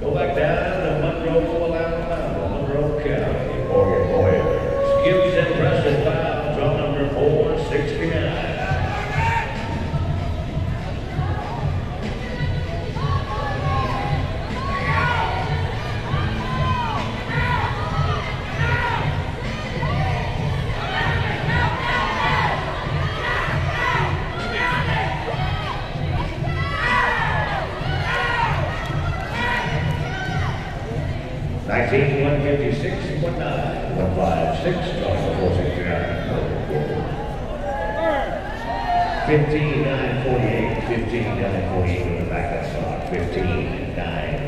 Go back down one fifty-six, one nine, one five six, on four sixty-nine, number four. Fifteen, nine forty-eight, fifteen, nine forty-eight on the forty-eight on the backup clock.